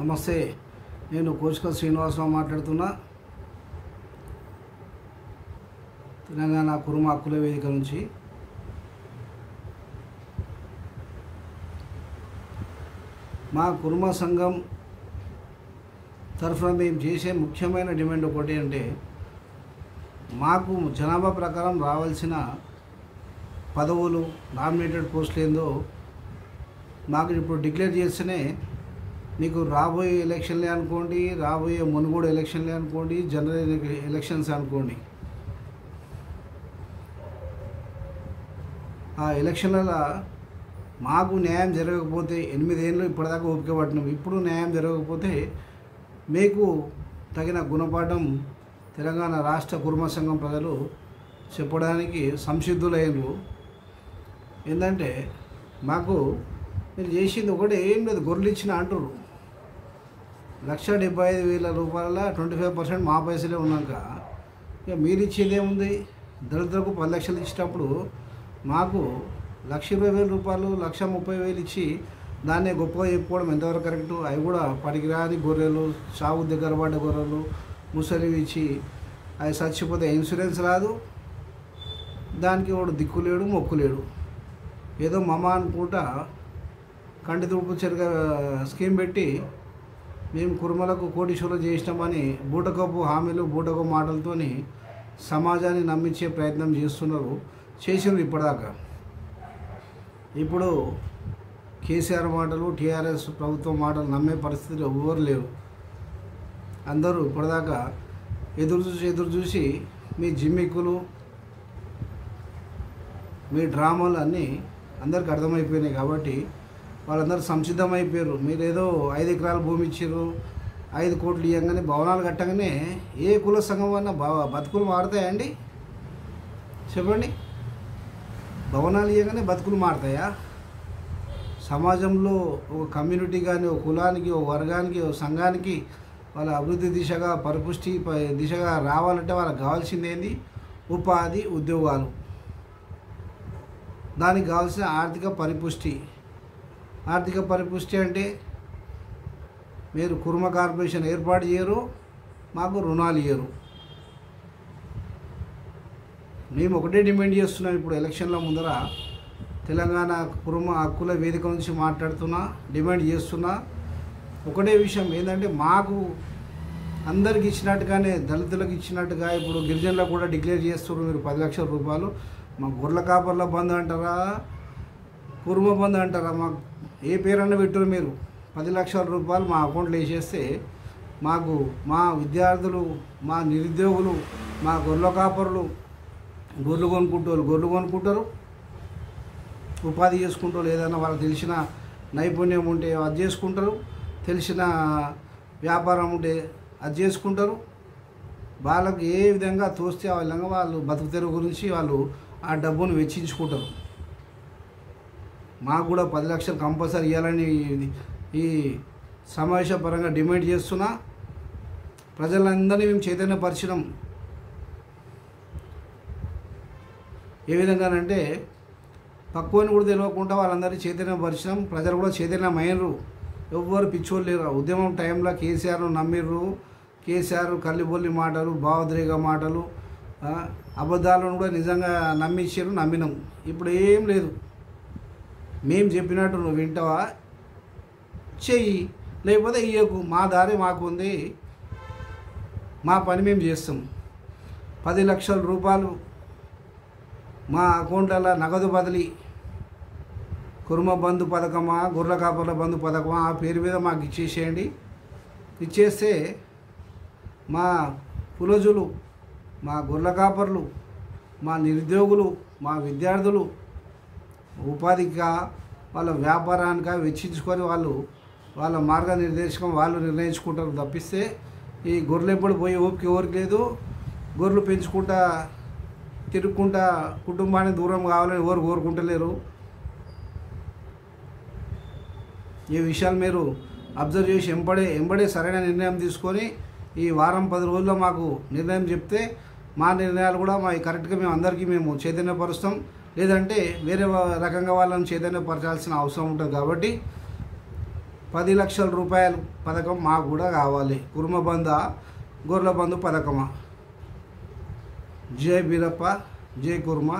నమస్తే నేను కోచిక శ్రీనివాసరావు మాట్లాడుతున్నా. తెలంగాణ కురుమ హక్కుల వేదిక నుంచి. మా కురుమ సంఘం తరఫున మేము చేసే ముఖ్యమైన డిమాండ్ ఒకటి అంటే మాకు జనాభా ప్రకారం రావాల్సిన పదవులు నామినేటెడ్ పోస్టులు ఏందో మాకు ఇప్పుడు డిక్లేర్ చేస్తేనే మీకు రాబోయే ఎలక్షన్లే అనుకోండి రాబోయే మునుగోడు ఎలక్షన్లే అనుకోండి జనరల్ ఎలక్షన్స్ అనుకోండి. ఆ ఎలక్షన్లలో మాకు న్యాయం జరగకపోతే ఎనిమిదేళ్ళు ఇప్పటిదాకా ఓపిక పట్టినాం ఇప్పుడు న్యాయం జరగకపోతే మీకు తగిన గుణపాఠం తెలంగాణ రాష్ట్ర కుర్మ సంఘం ప్రజలు చెప్పడానికి సంసిద్ధులైనరు. ఏంటంటే మాకు మీరు చేసింది ఒకటి ఏం లేదు గొర్రెలు ఇచ్చిన అంటారు లక్ష డెబ్బై ఐదు వేల రూపాయల ట్వంటీ ఫైవ్ పర్సెంట్ మా పైసలే ఉన్నాక ఇక మీరు ఇచ్చేది ఏముంది దళితులకు పది లక్షలు ఇచ్చినప్పుడు మాకు లక్ష ఇరవై వేల రూపాయలు లక్ష ముప్పై వేలు ఇచ్చి దాన్నే గొప్పగా చెప్పుకోవడం ఎంతవరకు కరెక్టు? అవి కూడా పనికిరాని గొర్రెలు సాగు దగ్గర పడ్డ గొర్రెలు ముసలివి ఇచ్చి అవి చచ్చిపోతే ఇన్సూరెన్స్ రాదు. దానికి వాడు దిక్కులేడు మొక్కులేడు ఏదో మమ అనుకుంటా కంటి తుడుపు చెరుక స్కీమ్ పెట్టి మేము కుర్మలకు కోటీశ్వరులు చేసినామని బూటకపు హామీలు బూటకపు మాటలతోని సమాజాన్ని నమ్మించే ప్రయత్నం చేస్తున్నారు. చేసిండ్రు ఇప్పటిదాకా. ఇప్పుడు కేసీఆర్ మాటలు టీఆర్ఎస్ ప్రభుత్వం మాటలు నమ్మే పరిస్థితులు ఎవ్వరు లేవు అందరూ ఇప్పటిదాకా ఎదురు చూసి ఎదురు చూసి మీ జిమ్మిక్కులు మీ డ్రామాలు అన్నీ అందరికి అర్థమైపోయినాయి కాబట్టి వాళ్ళందరూ సంసిద్ధమైపోయారు మీరు ఏదో ఐదు ఎకరాల భూమి ఇచ్చారు ఐదు కోట్లు ఇవ్వగానే భవనాలు కట్టగానే ఏ కుల సంఘం అన్న బ- బతుకులు మారుతాయండి? చెప్పండి. భవనాలు ఇవ్వగానే బతుకులు మారుతాయా? సమాజంలో ఒక కమ్యూనిటీ కానీ ఒక కులానికి ఒక వర్గానికి ఒక సంఘానికి వాళ్ళ అభివృద్ధి దిశగా పరిపుష్టి దిశగా రావాలంటే వాళ్ళకి కావాల్సింది ఏంది? ఉపాధి ఉద్యోగాలు. దానికి కావాల్సిన ఆర్థిక పరిపుష్టి. ఆర్థిక పరిపుష్టి అంటే మీరు కుర్మ కార్పొరేషన్ ఏర్పాటు చేయరు మాకు రుణాలు ఇయ్యరు. మేము ఒకటే డిమాండ్ చేస్తున్నాం ఇప్పుడు ఎలక్షన్ల ముందర. తెలంగాణ కుర్మ హక్కుల వేదిక నుంచి మాట్లాడుతున్నా డిమాండ్ చేస్తున్నా. ఒకటే విషయం ఏంటంటే మాకు అందరికి ఇచ్చినట్టుగానే దళితులకు ఇచ్చినట్టుగా ఇప్పుడు గిరిజనులకు కూడా డిక్లేర్ చేస్తున్నారు మీరు పది లక్షల రూపాయలు. మా గొర్రెల కాపర్ల బంద్ అంటారా? కుర్మ బంద్ అంటారా? మాకు ఏ పేరన్నా పెట్టరు మీరు. పది లక్షల రూపాయలు మా అకౌంట్లో వేసేస్తే మాకు మా విద్యార్థులు మా నిరుద్యోగులు మా గొర్రెల కాపరులు గొర్రెలు కొనుక్కుంటారు గొర్రెలు కొనుక్కుంటారు. ఉపాధి చేసుకుంటారు ఏదైనా వాళ్ళకి తెలిసిన నైపుణ్యం ఉంటే అది చేసుకుంటారు. తెలిసిన వ్యాపారం ఉంటే అది చేసుకుంటారు. వాళ్ళకు ఏ విధంగా తోస్తే ఆ విధంగా వాళ్ళు బతుకు తెరువు గురించి వాళ్ళు ఆ డబ్బును వెచ్చించుకుంటారు. మాకు కూడా పది లక్షలు కంపల్సరీ ఇవ్వాలని ఈ సమావేశపరంగా డిమాండ్ చేస్తున్నా. ప్రజలందరినీ మేము చైతన్యపరిచినాం. ఏ విధంగానంటే తక్కువని కూడా తెలియకుండా వాళ్ళందరినీ చైతన్యపరిచినాం. ప్రజలు కూడా చైతన్యమైనరు ఎవ్వరు పిచ్చోళ్ళు లేరు. ఉద్యమం టైంలో కేసీఆర్ను నమ్మిర్రు. కేసీఆర్ కల్లిబొల్లి మాటలు భావోద్రేక మాటలు అబద్ధాలను కూడా నిజంగా నమ్మించారు నమ్మినాం. ఇప్పుడు ఏం లేదు. మేము చెప్పినట్టు నువ్వు వింటావా? చెయ్యి. లేకపోతే ఇయ్యకు. మా దారి మాకు ఉంది మా పని మేము చేస్తాం. పది లక్షల రూపాయలు మా అకౌంట్లలో నగదు బదిలీ. కుర్మ బంధు పథకమా గుర్ర కాపర్ల బంధు పథకమా ఆ పేరు మీద మాకు ఇచ్చేసేయండి. ఇచ్చేస్తే మా పులజులు మా గుర్ర కాపర్లు మా నిరుద్యోగులు మా విద్యార్థులు ఉపాధిగా వాళ్ళ వ్యాపారానిక వెచ్చించుకొని వాళ్ళు వాళ్ళ మార్గనిర్దేశకం వాళ్ళు నిర్ణయించుకుంటారు తప్పిస్తే ఈ గొర్రెలు ఎప్పుడు పోయి ఓపిక ఎవరికి లేదు. గొర్రెలు పెంచుకుంటా తిరుక్కుంటా కుటుంబానికి దూరం కావాలని ఎవరు కోరుకుంటలేరు. ఈ విషయాలు మీరు అబ్జర్వ్ చేసి ఎంబడే ఎంబడే సరైన నిర్ణయం తీసుకొని ఈ వారం పది రోజుల్లో మాకు నిర్ణయం చెప్తే మా నిర్ణయాలు కూడా మా కరెక్ట్గా మేము అందరికీ మేము చైతన్యపరుస్తాం. లేదంటే వేరే రకంగా వాళ్ళని చైతన్యపరచాల్సిన అవసరం ఉంటుంది కాబట్టి పది లక్షల రూపాయల పథకం మాకు కూడా కావాలి. కుర్మ బంద గొర్రెల బంధు పథకమా? జై బీరప్ప జై కుర్మ.